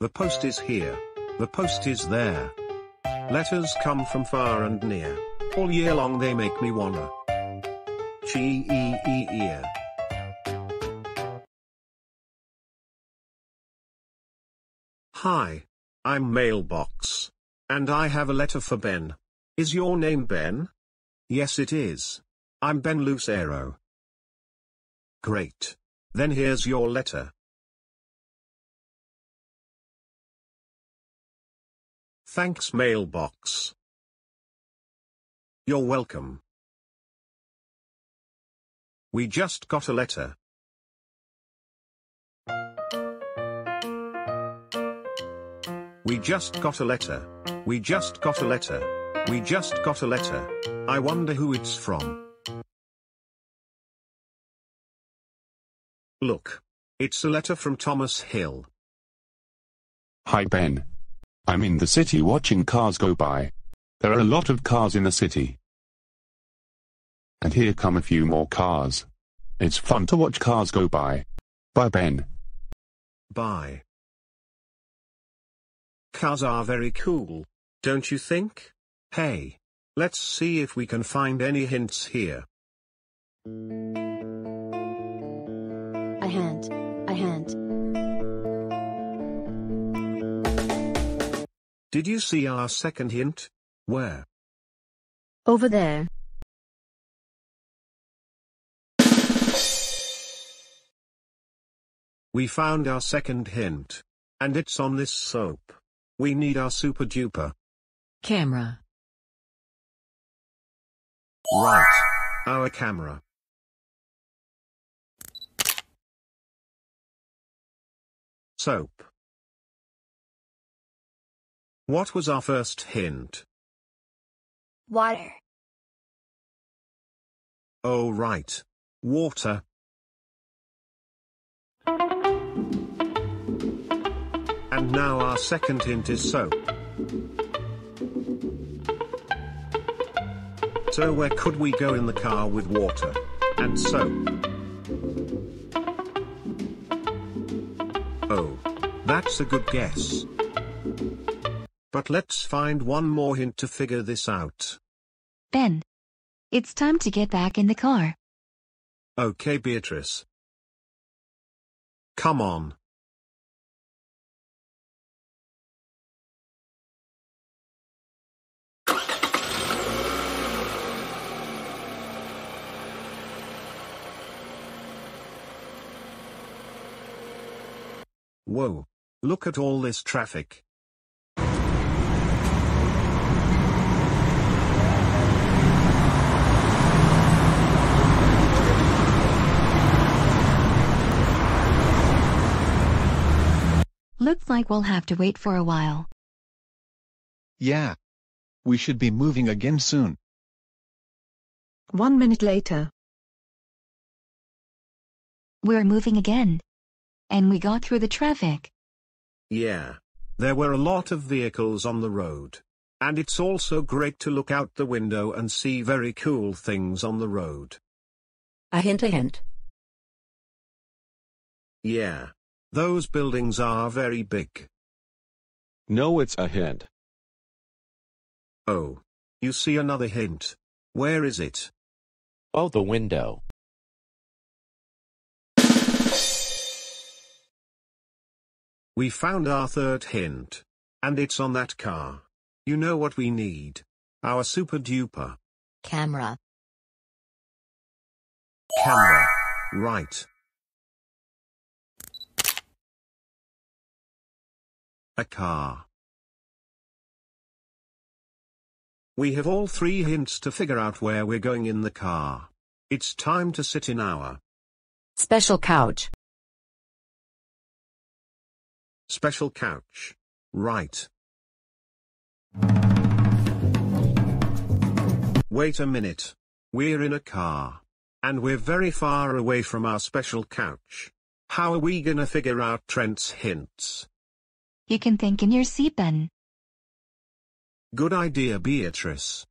The post is here. The post is there. Letters come from far and near. All year long they make me wanna. Chee ee ee. Hi. I'm Mailbox. And I have a letter for Ben. Is your name Ben? Yes it is. I'm Ben Lucero. Great. Then here's your letter. Thanks Mailbox. You're welcome. We just got a letter. We just got a letter. We just got a letter. We just got a letter. I wonder who it's from. Look. It's a letter from Thomas Hill. Hi Ben. I'm in the city watching cars go by. There are a lot of cars in the city. And here come a few more cars. It's fun to watch cars go by. Bye Ben. Bye. Cars are very cool, don't you think? Hey, let's see if we can find any hints here. Did you see our second hint? Where? Over there. We found our second hint. And it's on this soap. We need our super duper. Camera. Right. Our camera. Soap. What was our first hint? Water. Oh right. Water. And now our second hint is soap. So where could we go in the car with water and soap? Oh. That's a good guess. But let's find one more hint to figure this out. Ben. It's time to get back in the car. Okay Beatrice. Come on. Whoa. Look at all this traffic. Looks like we'll have to wait for a while. Yeah. We should be moving again soon. One minute later. We're moving again. And we got through the traffic. Yeah. There were a lot of vehicles on the road. And it's also great to look out the window and see very cool things on the road. A hint, a hint. Yeah. Those buildings are very big. No, it's a hint. Oh. You see another hint. Where is it? Oh, the window. We found our third hint. And it's on that car. You know what we need. Our super duper. Camera. Camera. Right. A car. We have all three hints to figure out where we're going in the car. It's time to sit in our Special couch. special couch. Right. Wait a minute. We're in a car. And we're very far away from our special couch. How are we gonna figure out Trent's hints? You can think in your seat, Ben. Good idea Beatrice.